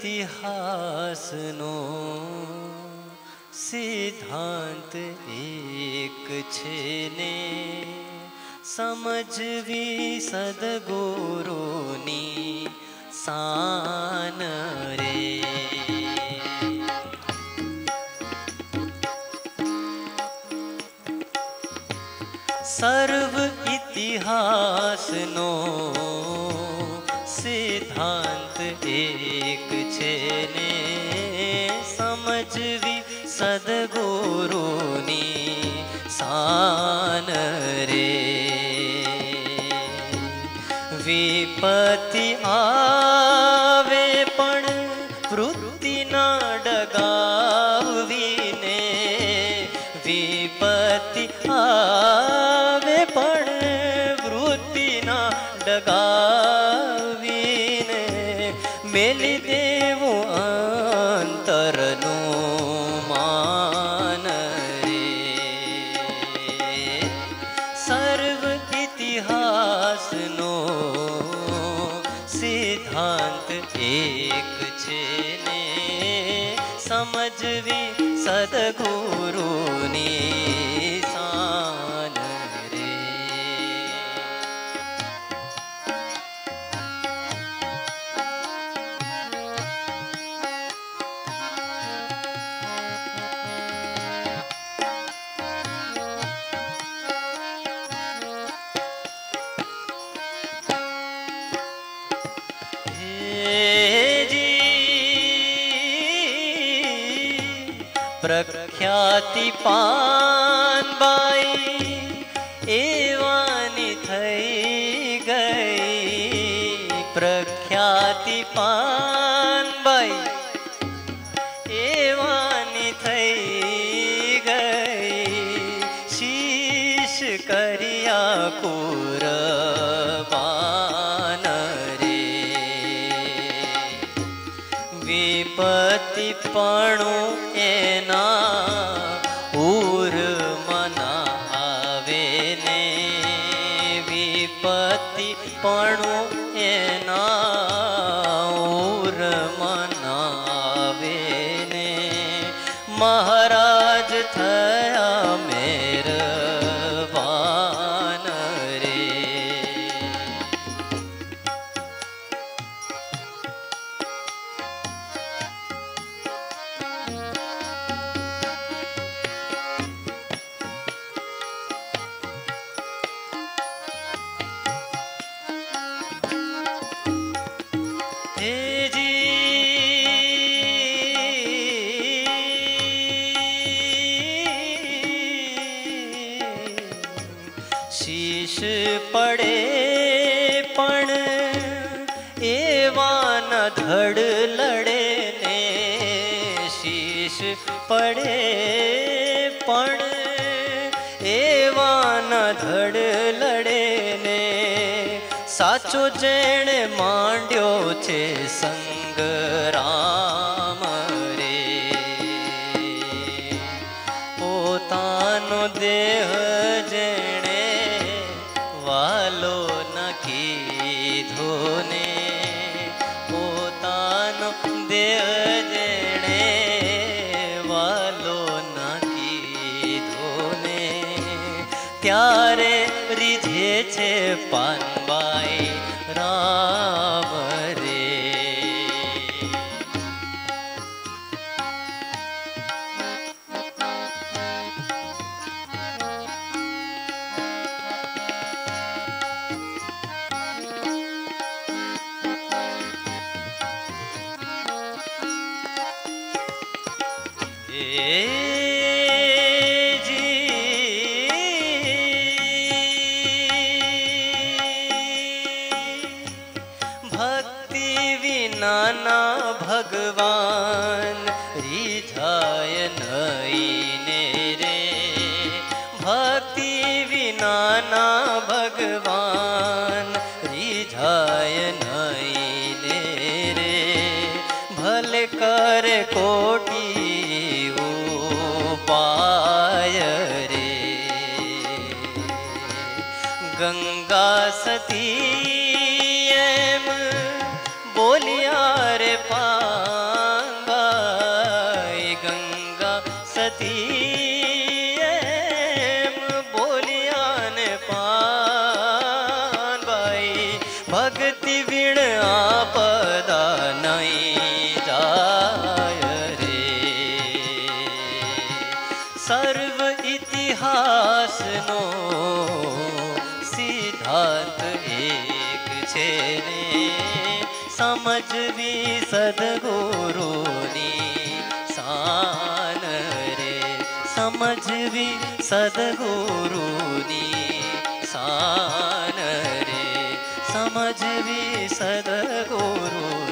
इतिहास नो। सिद्धांत एक छेने। समझवी सदगुरुनी सान रे। सर्व इतिहास नो। सिद्धांत एक छेने समझवी सदगुरुनी सान रे। विपति आवे पण वृत्तिना डगावीने विपति आ तरनु मान रे। सर्व इतिहास नो सिद्धांत एक छेने। समझवी सदगुरुनी। પ્રખ્યાતિ પાનબાઈ એવાની થઈ ગઈ પ્રખ્યાતિ પાનબાઈ વિપતિ પણું એના ઉર મના આવે ને વિપતિ પણું એના એવાન ધડ લડે ને શીશ પડે પણ એવાન ધડ લડે ને સાચો જેણે માંડ્યો છે સંગરામ રે. પોતાનો દેહ છે પાનબાઈ રામ રે હે भगवान, रिझाय नईने रे। भक्ति विना ना भगवान, रिझाय नईने रे। भल कर कोटि पाय रे। गंगा सती ઇતિહાસનો સિદ્ધાંત એક છે ને સમજવી સદગુરુની શાન રે સમજવી સદગુરુની શાન રે સમજવી સદગુરુની